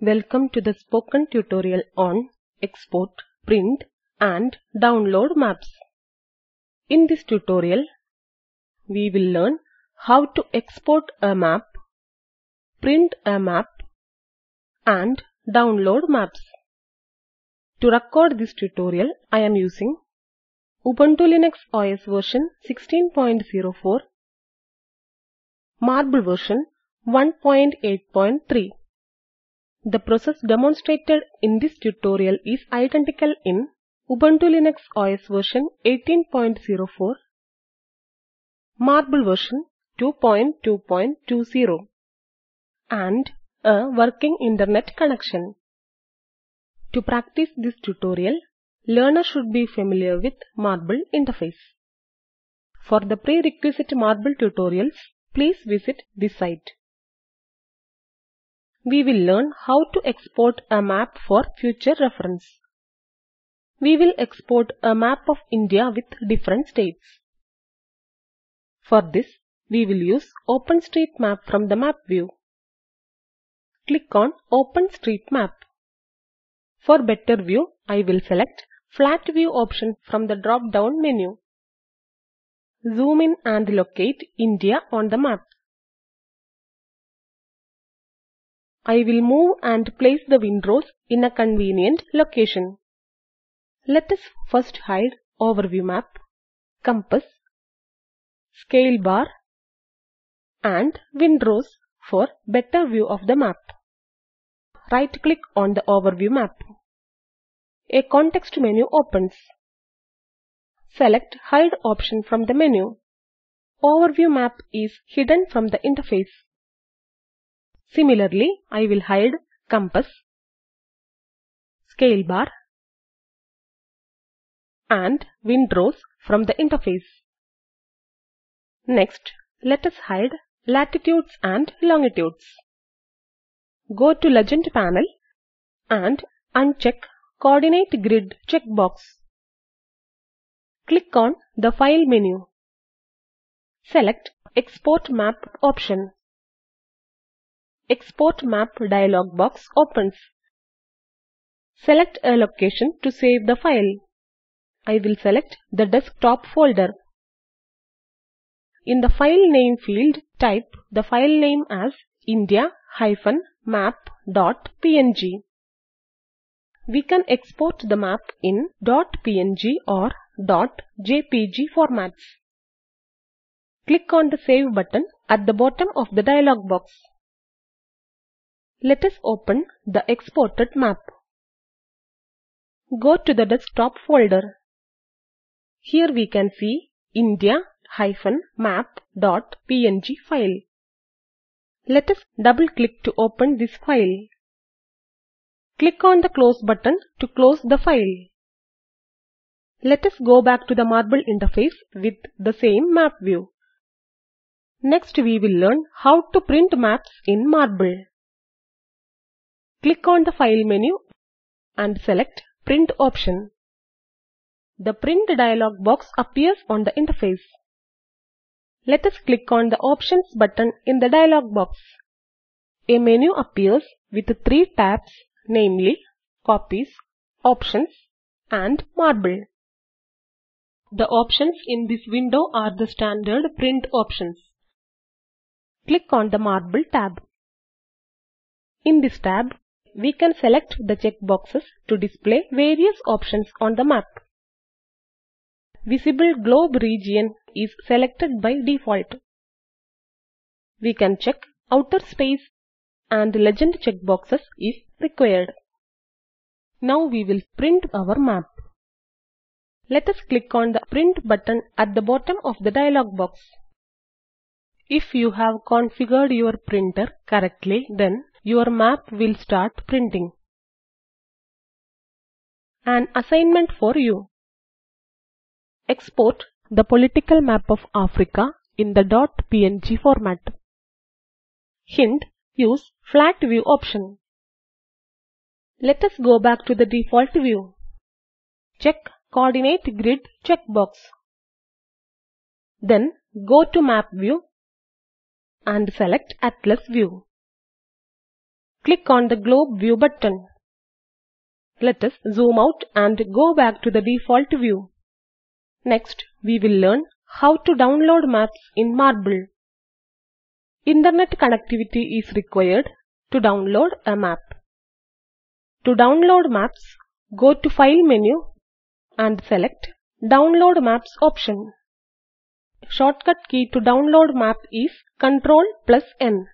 Welcome to the spoken tutorial on export, print and download maps. In this tutorial, we will learn how to export a map, print a map and download maps. To record this tutorial, I am using Ubuntu Linux OS version 16.04, Marble version 1.8.3. The process demonstrated in this tutorial is identical in Ubuntu Linux OS version 18.04, Marble version 2.2.20 and a working internet connection. To practice this tutorial, learner should be familiar with Marble interface. For the prerequisite Marble tutorials, please visit this site. We will learn how to export a map for future reference. We will export a map of India with different states. For this, we will use OpenStreetMap from the map view. Click on OpenStreetMap. For better view, I will select Flat View option from the drop-down menu. Zoom in and locate India on the map. I will move and place the wind-rose in a convenient location. Let us first hide Overview Map, Compass, Scale Bar and Wind-rose for better view of the map. Right-click on the Overview Map. A context menu opens. Select Hide option from the menu. Overview map is hidden from the interface. Similarly, I will hide compass, scale bar and wind-rose from the interface. Next, let us hide latitudes and longitudes. Go to Legend panel and uncheck Coordinate Grid checkbox. Click on the File menu. Select Export Map option. Export Map dialog box opens. Select a location to save the file. I will select the desktop folder. In the file name field, type the file name as india-map.png. We can export the map in .png or .jpg formats. Click on the Save button at the bottom of the dialog box. Let us open the exported map. Go to the desktop folder. Here we can see india-map.png file. Let us double click to open this file. Click on the Close button to close the file. Let us go back to the Marble interface with the same map view. Next we will learn how to print maps in Marble. Click on the File menu and select Print option. The Print dialog box appears on the interface. Let us click on the Options button in the dialog box. A menu appears with three tabs namely Copies, Options and Marble. The options in this window are the standard print options. Click on the Marble tab. In this tab, we can select the checkboxes to display various options on the map. Visible globe region is selected by default. We can check outer space and legend checkboxes if required. Now we will print our map. Let us click on the Print button at the bottom of the dialog box. If you have configured your printer correctly, then your map will start printing. An assignment for you. Export the political map of Africa in the .png format. Hint, use flat view option. Let us go back to the default view. Check Coordinate Grid checkbox. Then go to Map view and select Atlas view. Click on the globe view button. Let us zoom out and go back to the default view. Next, we will learn how to download maps in Marble. Internet connectivity is required to download a map. To download maps, go to File menu and select Download Maps option. Shortcut key to download map is Ctrl plus N.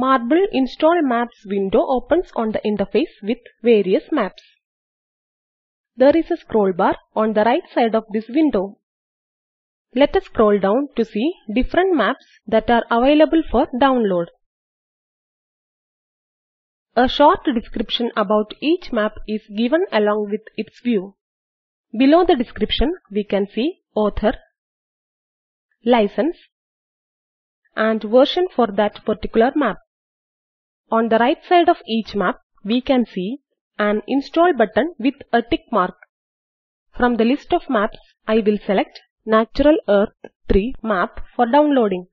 Marble Install Maps window opens on the interface with various maps. There is a scroll bar on the right side of this window. Let us scroll down to see different maps that are available for download. A short description about each map is given along with its view. Below the description, we can see author, license, and version for that particular map. On the right side of each map, we can see an install button with a tick mark. From the list of maps, I will select Natural Earth 3 map for downloading.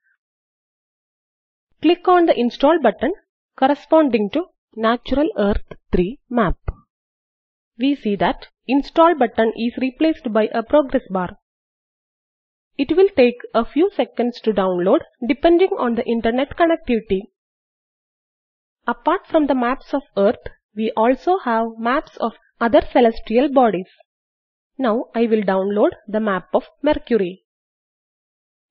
Click on the install button corresponding to Natural Earth 3 map. We see that install button is replaced by a progress bar. It will take a few seconds to download depending on the internet connectivity. Apart from the maps of Earth, we also have maps of other celestial bodies. Now I will download the map of Mercury.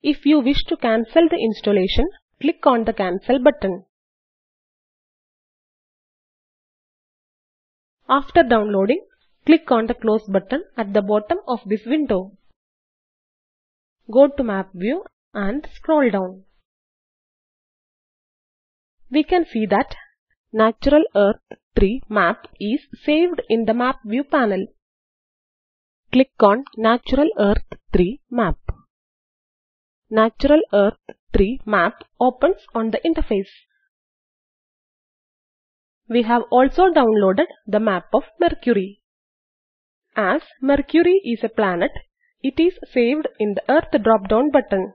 If you wish to cancel the installation, click on the cancel button. After downloading, click on the close button at the bottom of this window. Go to map view and scroll down. We can see that Natural Earth 3 map is saved in the map view panel. Click on Natural Earth 3 map. Natural Earth 3 map opens on the interface. We have also downloaded the map of Mercury. As Mercury is a planet, it is saved in the Earth drop-down button.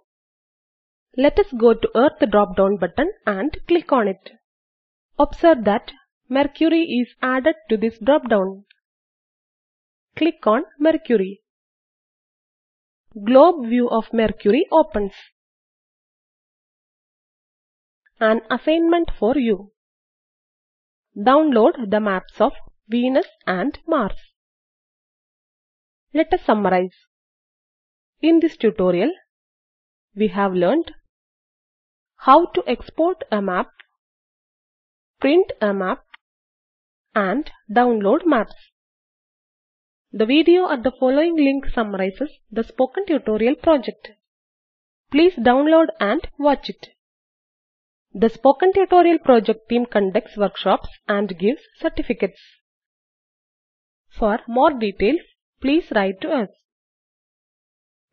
Let us go to Earth drop-down button and click on it. Observe that Mercury is added to this drop-down. Click on Mercury. Globe view of Mercury opens. An assignment for you. Download the maps of Venus and Mars. Let us summarize. In this tutorial, we have learned how to export a map, print a map, and download maps. The video at the following link summarizes the spoken tutorial project. Please download and watch it. The Spoken Tutorial project team conducts workshops and gives certificates. For more details, please write to us.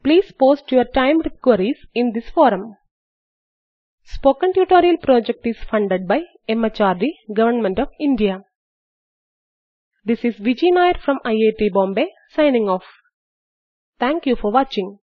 Please post your timed queries in this forum. Spoken Tutorial project is funded by MHRD, Government of India. This is Vijay Nair from IIT Bombay signing off. Thank you for watching.